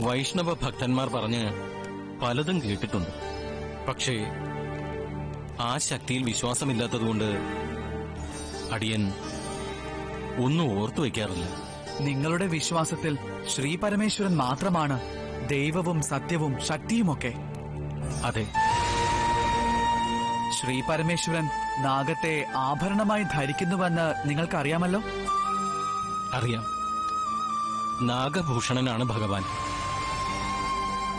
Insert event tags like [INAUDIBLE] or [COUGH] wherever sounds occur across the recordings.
വൈഷ്ണവ ഭക്തന്മാർ പറഞ്ഞ് പലതും കേട്ടിട്ടുണ്ട്. പക്ഷേ ആ ശക്തിയിൽ വിശ്വാസമില്ലാത്തതുകൊണ്ട് അടിയൻ ഒന്നും ഓർത്തു വയ്ക്കാറില്ല. നിങ്ങളുടെ വിശ്വാസത്തിൽ ശ്രീ പരമേശ്വരൻ മാത്രമാണ് ദൈവവും സത്യവും ശക്തിയുമൊക്കെ. അതെ. ശ്രീ പരമേശ്വരൻ നാഗത്തെ ആഭരണമായി ധരിക്കുന്നുവെന്ന് നിങ്ങൾക്കറിയാമല്ലോ? അറിയാം. നാഗഭൂഷണനാണ് ഭഗവാൻ.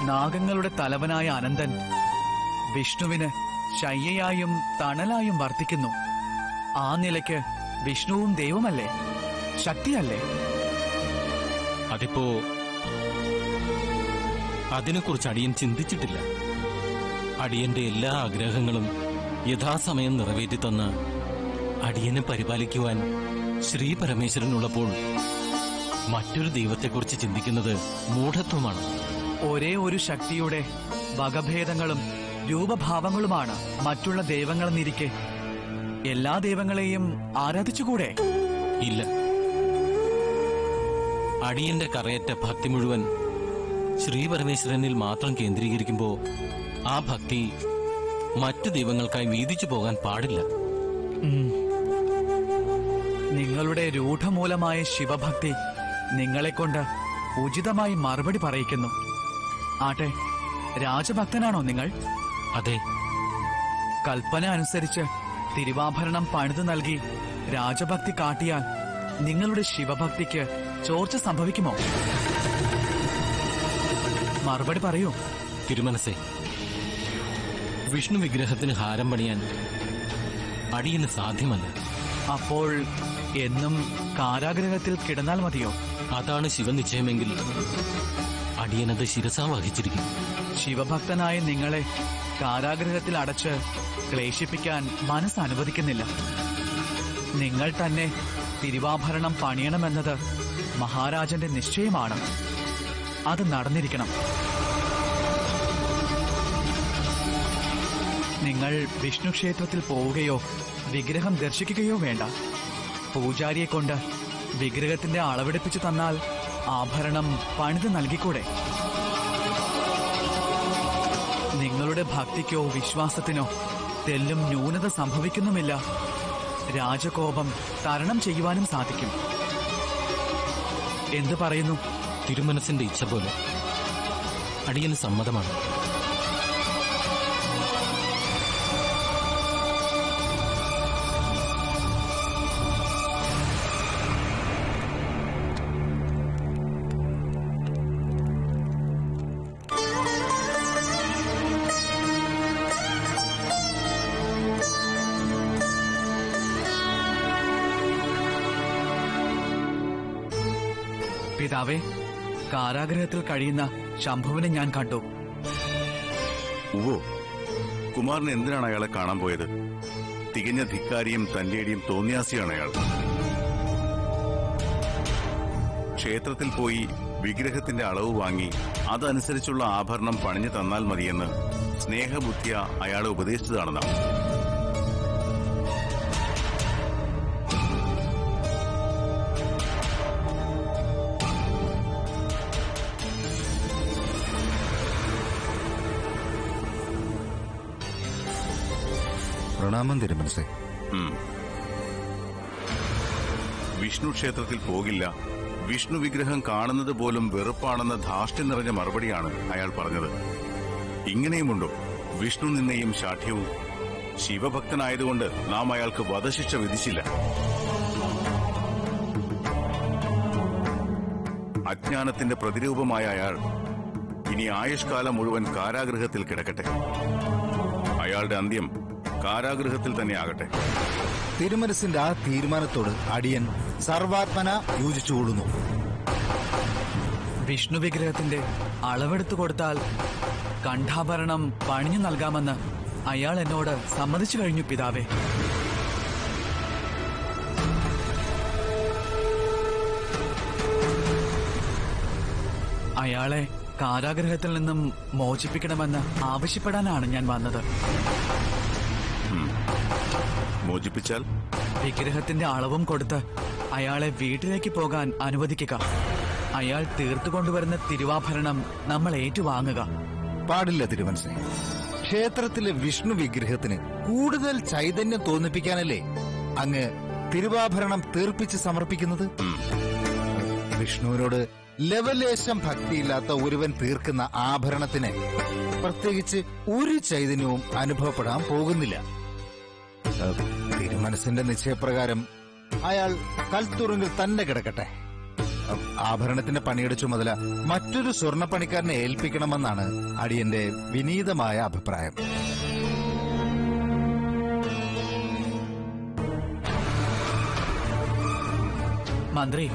നാഗങ്ങളുടെ തലവനായ അനന്തൻ വിഷ്ണുവിന് ശയ്യയായും തണലായും വർത്തിക്കുന്നു. ആ നിലയ്ക്ക് വിഷ്ണുവും ദൈവമല്ലേ? ശക്തിയല്ലേ? അതിപ്പോ അതിനെക്കുറിച്ച് അടിയൻ ചിന്തിച്ചിട്ടില്ല. അടിയന്റെ എല്ലാ ആഗ്രഹങ്ങളും യഥാസമയം നിറവേറ്റി തന്ന് അടിയനെ പരിപാലിക്കുവാൻ ശ്രീ പരമേശ്വരനുള്ളപ്പോൾ മറ്റൊരു ദൈവത്തെക്കുറിച്ച് ചിന്തിക്കുന്നത് മൂഢത്വമാണ്. ഒരേ ഒരു ശക്തിയുടെ വകഭേദങ്ങളും രൂപഭാവങ്ങളുമാണ് മറ്റുള്ള ദൈവങ്ങളെന്നിരിക്കെ. എല്ലാ ദൈവങ്ങളെയും ആരാധിച്ചുകൂടെ? ഇല്ല. അടിയന്റെ കറയറ്റ ഭക്തി മുഴുവൻ ശ്രീപരമേശ്വരനിൽ മാത്രം കേന്ദ്രീകരിക്കുമ്പോ ആ ഭക്തി മറ്റു ദൈവങ്ങൾക്കായി വീതിച്ചു പോകാൻ പാടില്ല. നിങ്ങളുടെ രൂഢമൂലമായ ശിവഭക്തി നിങ്ങളെക്കൊണ്ട് ഉചിതമായി മറുപടി പറയിക്കുന്നു. ആട്ടെ രാജഭക്തനാണോ നിങ്ങൾ? അതെ. കൽപ്പന അനുസരിച്ച് തിരുവാഭരണം പണിതു നൽകി രാജഭക്തി കാട്ടിയാൽ നിങ്ങളുടെ ശിവഭക്തിക്ക് ചോർച്ച സംഭവിക്കുമോ? മറുപടി പറയൂ. തിരുമനസേ വിഷ്ണു വിഗ്രഹത്തിന് ഹാരം പണിയാൻ അടിയന് സാധ്യമല്ല. അപ്പോൾ എന്നും കാരാഗ്രഹത്തിൽ കിടന്നാൽ മതിയോ? അതാണ് ശിവനിശ്ചയമെങ്കിൽ അടിയനത് ശിരസാ വഹിച്ചിരിക്കും ശിവഭക്തനായ നിങ്ങളെ കാരാഗ്രഹത്തിൽ അടച്ച് ക്ലേശിപ്പിക്കാൻ മനസ്സ് അനുവദിക്കുന്നില്ല. നിങ്ങൾ തന്നെ തിരുവാഭരണം പണിയണമെന്നത് മഹാരാജന്റെ നിശ്ചയമാണ്. അത് നടന്നിരിക്കണം. നിങ്ങൾ വിഷ്ണു ക്ഷേത്രത്തിൽ പോവുകയോ വിഗ്രഹം ദർശിക്കുകയോ വേണ്ട. പൂജാരിയെ കൊണ്ട് വിഗ്രഹത്തിന്റെ അളവെടുപ്പിച്ചു തന്നാൽ ആഭരണം പണിത് നൽകിക്കൂടെ? നിങ്ങളുടെ ഭക്തിക്കോ വിശ്വാസത്തിനോ തെല്ലും ന്യൂനത സംഭവിക്കുന്നുമില്ല. രാജകോപം തരണം ചെയ്യുവാനും സാധിക്കും. എന്ത് പറയുന്നു? തിരുമനസിന്റെ ഇച്ഛ പോലെ. അടിയന് സമ്മതമാണ്. പിതാവേ കാരാഗ്രഹത്തിൽ കഴിയുന്ന ശംഭുവിനെ ഞാൻ കണ്ടു. ഉവോ കുമാറിന് എന്തിനാണ് അയാളെ കാണാൻ പോയത്? തികഞ്ഞ ധിക്കാരിയും തന്റേടിയും തോന്നിയാസിയാണ് അയാൾ. ക്ഷേത്രത്തിൽ പോയി വിഗ്രഹത്തിന്റെ അളവ് വാങ്ങി അതനുസരിച്ചുള്ള ആഭരണം പണിഞ്ഞു തന്നാൽ മതിയെന്ന് സ്നേഹബുദ്ധിയ അയാളെ ഉപദേശിച്ചതാണ് പ്രണാമം തരും മനസ്സേ. വിഷ്ണു ക്ഷേത്രത്തിൽ പോകില്ല. വിഷ്ണു വിഗ്രഹം കാണുന്നത് പോലും വെറുപ്പാണെന്ന ധാഷ്ട്യം നിറഞ്ഞ മറുപടിയാണ് അയാൾ പറഞ്ഞത്. ഇങ്ങനെയുമുണ്ടോ? വിഷ്ണു നിന്നെയും ശാഠ്യവും ശിവഭക്തനായതുകൊണ്ട് നാം അയാൾക്ക് വധശിക്ഷ വിധിച്ചില്ല. അജ്ഞാനത്തിന്റെ പ്രതിരൂപമായ അയാൾ ഇനി ആയുഷ്കാലം മുഴുവൻ കാരാഗ്രഹത്തിൽ കിടക്കട്ടെ. അയാളുടെ അന്ത്യം കാരാഗൃഹത്തിൽ തന്നെ ആകട്ടെ. തിരുമനസിന്റെ ആ തീരുമാനത്തോട് അടിയൻ സർവാത്മന യോജിച്ചുകൊള്ളുന്നു വിഷ്ണു വിഗ്രഹത്തിന്റെ അളവെടുത്തു കൊടുത്താൽ കണ്ഠാഭരണം പണിഞ്ഞു നൽകാമെന്ന് അയാൾ എന്നോട് സമ്മതിച്ചു കഴിഞ്ഞു പിതാവേ. അയാളെ കാരാഗ്രഹത്തിൽ നിന്നും മോചിപ്പിക്കണമെന്ന് ആവശ്യപ്പെടാനാണ് ഞാൻ വന്നത്. മോചിപ്പിച്ചാൽ? വിഗ്രഹത്തിന്റെ അളവും കൊടുത്ത് അയാളെ വീട്ടിലേക്ക് പോകാൻ അനുവദിക്കുക. അയാൾ തീർത്തുകൊണ്ടുവരുന്ന തിരുവാഭരണം നമ്മൾ ഏറ്റുവാങ്ങുക. പാടില്ല തിരുമനസെ ക്ഷേത്രത്തിലെ വിഷ്ണു വിഗ്രഹത്തിന് കൂടുതൽ ചൈതന്യം തോന്നിപ്പിക്കാനല്ലേ അങ്ങ് തിരുവാഭരണം തീർപ്പിച്ച് സമർപ്പിക്കുന്നത്? വിഷ്ണുവിനോട് ലവലേശം ഭക്തിയില്ലാത്ത ഒരുവൻ തീർക്കുന്ന ആഭരണത്തിന് പ്രത്യേകിച്ച് ഒരു ചൈതന്യവും അനുഭവപ്പെടാൻ പോകുന്നില്ല. തിരുമനസിന്റെ നിശ്ചയപ്രകാരം അയാൾ കൽത്തുറുങ്കിൽ തന്നെ കിടക്കട്ടെ. ആഭരണത്തിന്റെ പണിയുടെ ചുമതല മറ്റൊരു സ്വർണപ്പണിക്കാരനെ ഏൽപ്പിക്കണമെന്നാണ് അടിയന്റെ വിനീതമായ അഭിപ്രായം. മന്ത്രി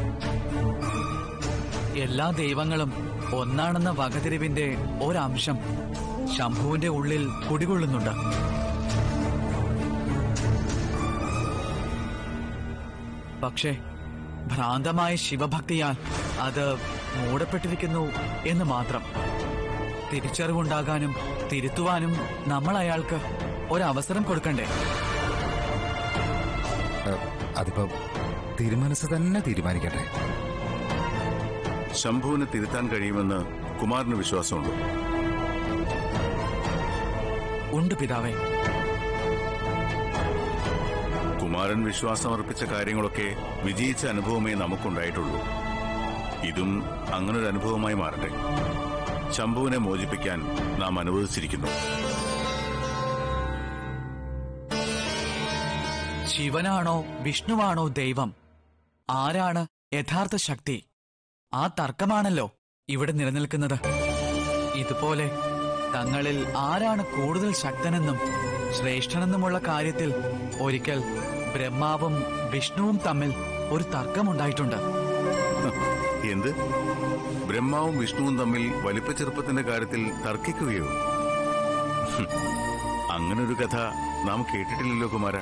എല്ലാ ദൈവങ്ങളും ഒന്നാണെന്ന വകതിരിവിന്റെ ഒരംശം ശംഭുവിന്റെ ഉള്ളിൽ കുടികൊള്ളുന്നുണ്ട്. പക്ഷേ ഭ്രാന്തമായ ശിവഭക്തിയാൽ അത് മൂടപ്പെട്ടിരിക്കുന്നു എന്ന് മാത്രം. തിരിച്ചറിവുണ്ടാകാനും തിരുത്തുവാനും നമ്മൾ അയാൾക്ക് ഒരവസരം കൊടുക്കണ്ടേ? അതിപ്പോ തിരുമനസ് തന്നെ തീരുമാനിക്കട്ടെ. ശംഭുവിനെ തിരുത്താൻ കഴിയുമെന്ന് കുമാറിന് വിശ്വാസമുണ്ട്. ഉണ്ട് പിതാവേ. കുമാരൻ വിശ്വാസമർപ്പിച്ച കാര്യങ്ങളൊക്കെ വിജയിച്ച അനുഭവമേ നമുക്കുണ്ടായിട്ടുള്ളൂ. ഇതും അങ്ങനൊരു അനുഭവമായി മാറട്ടെ. ശംഭുവിനെ മോചിപ്പിക്കാൻ നാം അനുവദിച്ചിരിക്കുന്നു. ശിവനാണോ വിഷ്ണുവാണോ ദൈവം? ആരാണ് യഥാർത്ഥ ശക്തി? ആ തർക്കമാണല്ലോ ഇവിടെ നിലനിൽക്കുന്നത്. ഇതുപോലെ തങ്ങളിൽ ആരാണ് കൂടുതൽ ശക്തനെന്നും ശ്രേഷ്ഠനെന്നുമുള്ള കാര്യത്തിൽ ഒരിക്കൽ ബ്രഹ്മാവും വിഷ്ണുവും തമ്മിൽ ഒരു തർക്കമുണ്ടായിട്ടുണ്ട്. എന്ത്? ബ്രഹ്മാവും വിഷ്ണുവും തമ്മിൽ വലിപ്പച്ചെറുപ്പത്തിന്റെ കാര്യത്തിൽ തർക്കിക്കുകയോ? അങ്ങനെ അങ്ങനൊരു കഥ നാം കേട്ടിട്ടില്ലല്ലോ കുമാര.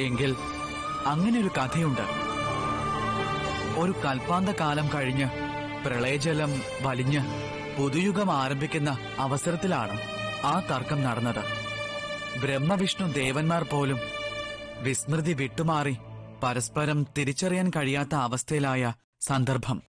എങ്കിൽ അങ്ങനെയൊരു കഥയുണ്ട്. ഒരു കൽപ്പാന്ത കാലം കഴിഞ്ഞ് പ്രളയജലം വലിഞ്ഞ് പുതുയുഗം ആരംഭിക്കുന്ന അവസരത്തിലാണ് ആ തർക്കം നടന്നത്. ബ്രഹ്മവിഷ്ണു ദേവന്മാർ പോലും വിസ്മൃതി വിട്ടുമാറി പരസ്പരം തിരിച്ചറിയാൻ കഴിയാത്ത അവസ്ഥയിലായ സന്ദർഭം.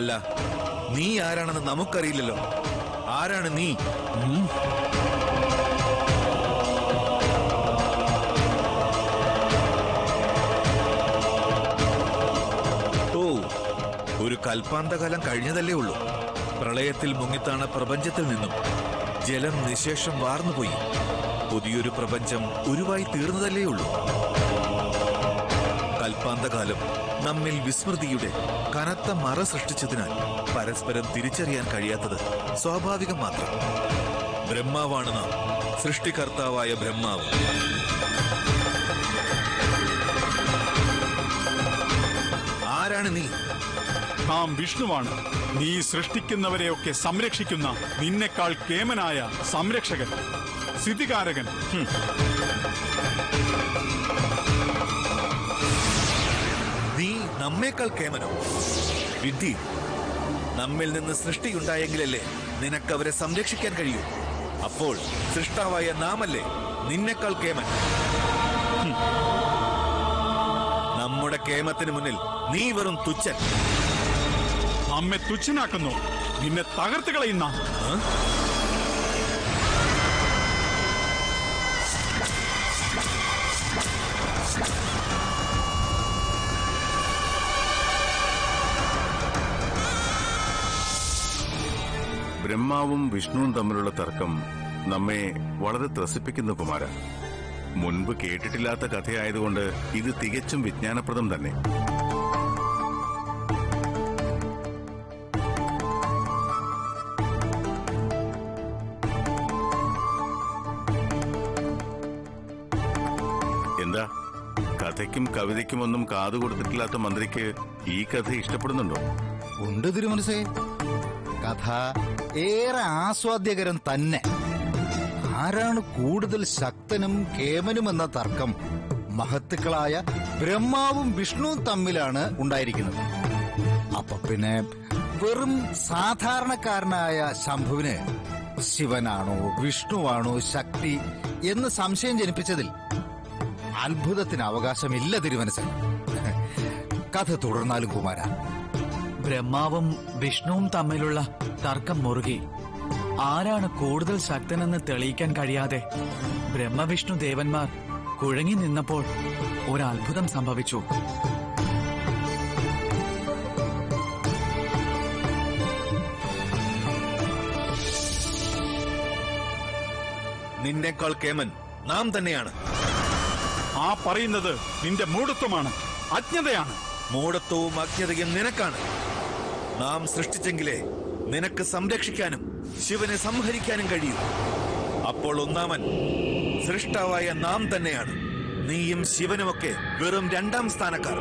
അല്ല നീ ആരാണെന്ന് നമുക്കറിയില്ലല്ലോ. ആരാണ് നീ? ഓ ഒരു കൽപ്പാന്തകാലം കഴിഞ്ഞതല്ലേ ഉള്ളൂ. പ്രളയത്തിൽ മുങ്ങിത്താണ പ്രപഞ്ചത്തിൽ നിന്നും ജലം നിശേഷം വാർന്നുപോയി. പുതിയൊരു പ്രപഞ്ചം ഉരുവായി തീർന്നതല്ലേ ഉള്ളൂ. കൽപ്പാന്തകാലം നമ്മിൽ വിസ്മൃതിയുടെ കനത്ത മറ സൃഷ്ടിച്ചതിനാൽ പരസ്പരം തിരിച്ചറിയാൻ കഴിയാത്തത് സ്വാഭാവികം മാത്രം. ബ്രഹ്മാവാണ് നാം സൃഷ്ടികർത്താവായ ബ്രഹ്മാവ്. ആരാണ് നീ? നാം വിഷ്ണുവാണ്. നീ സൃഷ്ടിക്കുന്നവരെയൊക്കെ സംരക്ഷിക്കുന്ന നിന്നെക്കാൾ കേമനായ സംരക്ഷകൻ സ്ഥിതികാരകൻ. നമ്മേക്കാൾ കേമനോ? വിഡ്ഢി നമ്മിൽ നിന്ന് സൃഷ്ടിയുണ്ടായെങ്കിലല്ലേ നിനക്ക് അവരെ സംരക്ഷിക്കാൻ കഴിയൂ. അപ്പോൾ സൃഷ്ടാവായ നാമല്ലേ നിന്നെക്കാൾ കേമൻ. നമ്മുടെ കേമത്തിന് മുന്നിൽ നീ വെറും തുച്ഛൻ. നമ്മെ തുച്ഛനാക്കുന്നു. നിന്നെ തകർത്ത് കളയുന്ന. ബ്രഹ്മാവും വിഷ്ണുവും തമ്മിലുള്ള തർക്കം നമ്മെ വളരെ ത്രസിപ്പിക്കുന്നു കുമാര. മുൻപ് കേട്ടിട്ടില്ലാത്ത കഥയായതുകൊണ്ട് ഇത് തികച്ചും വിജ്ഞാനപ്രദം തന്നെ. എന്താ? കഥയ്ക്കും കവിതയ്ക്കും ഒന്നും കാതു കൊടുത്തിട്ടില്ലാത്ത മന്ത്രിക്ക് ഈ കഥ ഇഷ്ടപ്പെടുന്നുണ്ടോ? ഉണ്ട് തിരുമനസേ. കഥ ഏറെ ആസ്വാദ്യകരം തന്നെ. ആരാണ് കൂടുതൽ ശക്തനും കേമനും എന്ന തർക്കം? മഹത്തുക്കളായ ബ്രഹ്മാവും വിഷ്ണുവും തമ്മിലാണ് ഉണ്ടായിരിക്കുന്നത്. അപ്പൊ പിന്നെ വെറും സാധാരണക്കാരനായ ശംഭുവിന് ശിവനാണോ വിഷ്ണുവാണോ ശക്തി എന്ന് സംശയം ജനിപ്പിച്ചതിൽ അത്ഭുതത്തിന് അവകാശമില്ല തിരുവനസൻ കഥ തുടർന്നാലും കുമാര. ബ്രഹ്മാവും വിഷ്ണുവും തമ്മിലുള്ള തർക്കം മുറുകി. ആരാണ് കൂടുതൽ ശക്തനെന്ന് തെളിയിക്കാൻ കഴിയാതെ ബ്രഹ്മവിഷ്ണു ദേവന്മാർ കുഴങ്ങി നിന്നപ്പോൾ ഒരു അത്ഭുതം സംഭവിച്ചു നിന്നേക്കാൾ കേമൻ. നാം തന്നെയാണ്. ആ പറയുന്നത് നിന്റെ മൂഢത്വമാണ് അജ്ഞതയാണ്. മൂഢത്വവും അജ്ഞതയും നിനക്കാണ്. നാം സൃഷ്ടിച്ചെങ്കിലേ നിനക്ക് സംരക്ഷിക്കാനും ശിവനെ സംഹരിക്കാനും കഴിയൂ. അപ്പോൾ ഒന്നാമൻ സൃഷ്ടാവായ നാം തന്നെയാണ്. നീയും ശിവനുമൊക്കെ വെറും രണ്ടാം സ്ഥാനക്കാർ.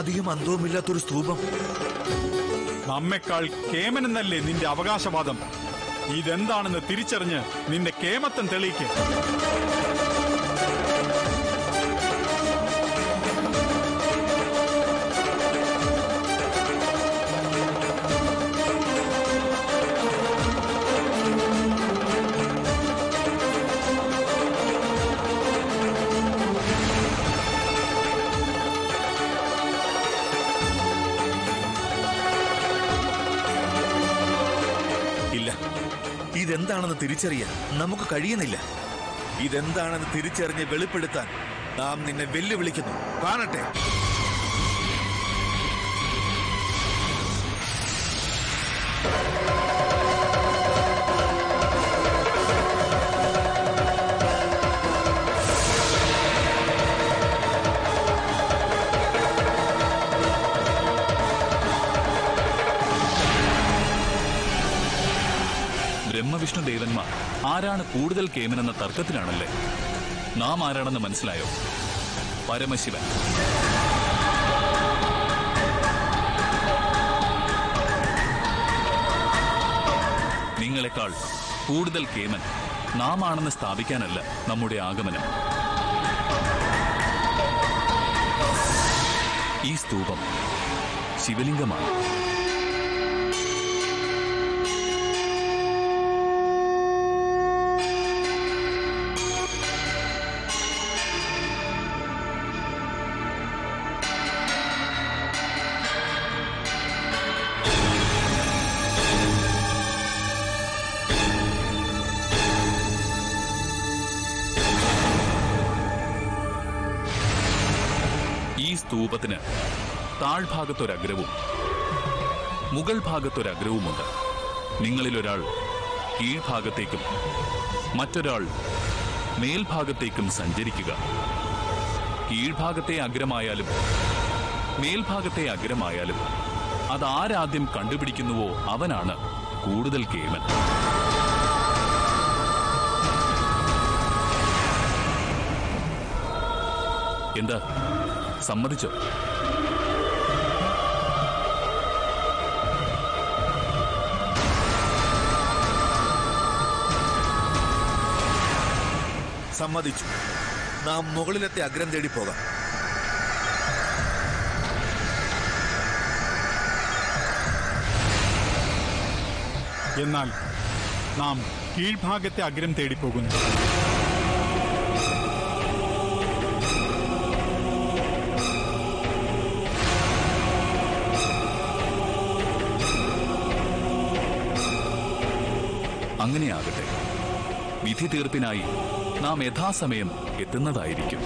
ആദ്യം അന്തവുമില്ലാത്തൊരു സ്തൂപം. നമ്മെക്കാൾ കേമനെന്നല്ലേ നിന്റെ അവകാശവാദം? ഇതെന്താണെന്ന് തിരിച്ചറിഞ്ഞ് നിന്റെ കേമത്തം തെളിയിക്ക്. ഇതെന്താണെന്ന് തിരിച്ചറിയാൻ നമുക്ക് കഴിയുന്നില്ല. ഇതെന്താണെന്ന് തിരിച്ചറിഞ്ഞ് വെളിപ്പെടുത്താൻ നാം നിന്നെ വെല്ലുവിളിക്കുന്നു. കാണട്ടെ. ബ്രഹ്മവിഷ്ണു ദേവന്മാർ ആരാണ് കൂടുതൽ കേമനെന്ന തർക്കത്തിലാണല്ലേ? നാം ആരാണെന്ന് മനസ്സിലായോ? പരമശിവൻ. നിങ്ങളെക്കാൾ കൂടുതൽ കേമൻ നാം ആണെന്ന് സ്ഥാപിക്കാനല്ല നമ്മുടെ ആഗമനം. ഈ സ്തൂപം ശിവലിംഗമാണ്. താഴ്ഭാഗത്തൊരഗ്രവും മുകൾ ഭാഗത്തൊരഗ്രവുമുണ്ട്. നിങ്ങളിലൊരാൾ കീഴ്ഭാഗത്തേക്കും മറ്റൊരാൾ മേൽഭാഗത്തേക്കും സഞ്ചരിക്കുക. കീഴ്ഭാഗത്തെ അഗ്രമായാലും മേൽഭാഗത്തെ അഗ്രമായാലും അതാരാദ്യം കണ്ടുപിടിക്കുന്നുവോ അവനാണ് കൂടുതൽ കേമൻ. എന്താ? സമ്മതിച്ചോ? സമ്മതിച്ചു. നാം മുകളിലത്തെ അഗ്രം തേടി പോകാം. എന്നാൽ നാം കീഴ്ഭാഗത്തെ അഗ്രം തേടിപ്പോകുന്നു അങ്ങനെയാകട്ടെ. വിധി തീർപ്പിനായി നാം യഥാസമയം എത്തുന്നതായിരിക്കും.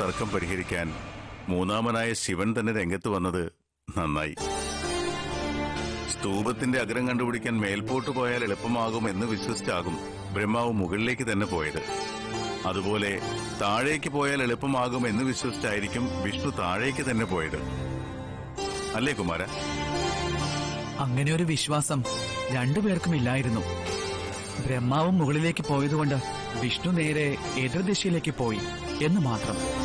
തർക്കം പരിഹരിക്കാൻ മൂന്നാമനായ ശിവൻ തന്നെ രംഗത്ത് വന്നത് നന്നായി. സ്തൂപത്തിന്റെ അഗ്രം കണ്ടുപിടിക്കാൻ മേൽപോട്ട് പോയാൽ എളുപ്പമാകും എന്ന് വിശ്വസിച്ചാകും ബ്രഹ്മാവ് മുകളിലേക്ക് തന്നെ പോയത്. അതുപോലെ താഴേക്ക് പോയാൽ എളുപ്പമാകും എന്ന് വിശ്വസിച്ചായിരിക്കും വിഷ്ണു താഴേക്ക് തന്നെ പോയത്. അല്ലേ കുമാര? അങ്ങനെ ഒരു വിശ്വാസം രണ്ടുപേർക്കും ഇല്ലായിരുന്നു. ബ്രഹ്മാവും മുകളിലേക്ക് പോയതുകൊണ്ട് വിഷ്ണു നേരെ എതിർദിശയിലേക്ക് പോയി എന്ന് മാത്രം.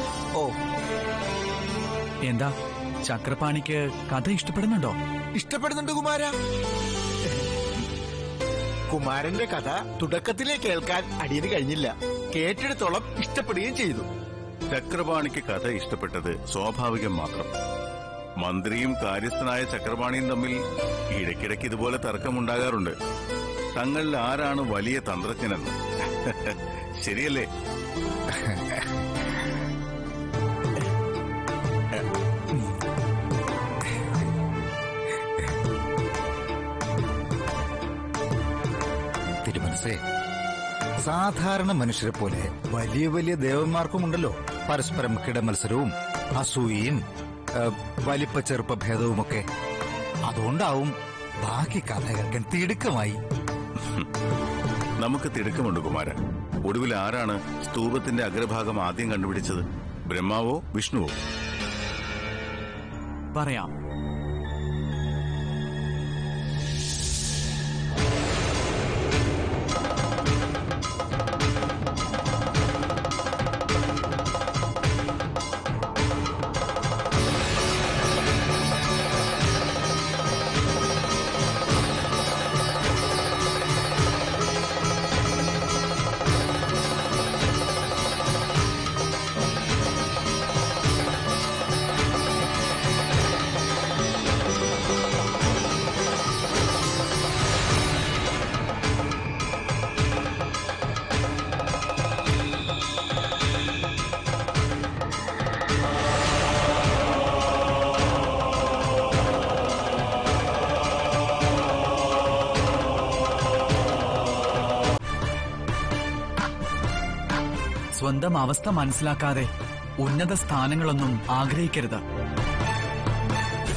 എന്താ? ചക്രപാണിക്ക് കഥ ഇഷ്ടപ്പെടുന്നുണ്ടോ? ഇഷ്ടപ്പെടുന്നുണ്ട് കുമാര. കുമാരന്റെ കഥ തുടക്കത്തിലേ കേൾക്കാൻ അടിയത് കഴിഞ്ഞില്ല. കേട്ടിടത്തോളം ഇഷ്ടപ്പെടുകയും ചെയ്തു. ചക്രപാണിക്ക് കഥ ഇഷ്ടപ്പെട്ടത് സ്വാഭാവികം മാത്രം. മന്ത്രിയും കാര്യസ്ഥനായ ചക്രപാണിയും തമ്മിൽ ഇടയ്ക്കിടയ്ക്ക് ഇതുപോലെ തർക്കമുണ്ടാകാറുണ്ട്. തങ്ങളിൽ ആരാണ് വലിയ തന്ത്രജ്ഞനെന്ന്? [LAUGHS] ശരിയല്ലേ? [LAUGHS] തിരുമനസേ സാധാരണ മനുഷ്യരെ പോലെ വലിയ വലിയ ദേവന്മാർക്കും ഉണ്ടല്ലോ പരസ്പരം കിടമത്സരവും അസൂയയും വലിപ്പ ചെറുപ്പ ഭേദവുമൊക്കെ അതുകൊണ്ടാവും ബാക്കി കഥ കേൾക്കാൻ തിടുക്കമായി. നമുക്ക് തിടുക്കമുണ്ട് കുമാരൻ. ഒടുവിൽ ആരാണ് സ്തൂപത്തിന്റെ അഗ്രഭാഗം ആദ്യം കണ്ടുപിടിച്ചത്? ബ്രഹ്മാവോ വിഷ്ണുവോ? പറയാം. സ്വന്തം അവസ്ഥ മനസ്സിലാക്കാതെ ഉന്നത സ്ഥാനങ്ങളൊന്നും ആഗ്രഹിക്കരുത്.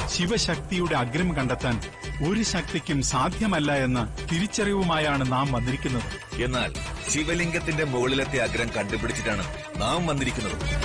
ശിവശക്തിയുടെ അഗ്രം കണ്ടെത്താൻ ഒരു ശക്തിക്കും സാധ്യമല്ല എന്ന തിരിച്ചറിവുമായാണ് നാം വന്നിരിക്കുന്നത്. എന്നാൽ ശിവലിംഗത്തിന്റെ മുകളിലത്തെ അഗ്രം കണ്ടുപിടിച്ചിട്ടാണ് നാം വന്നിരിക്കുന്നത്.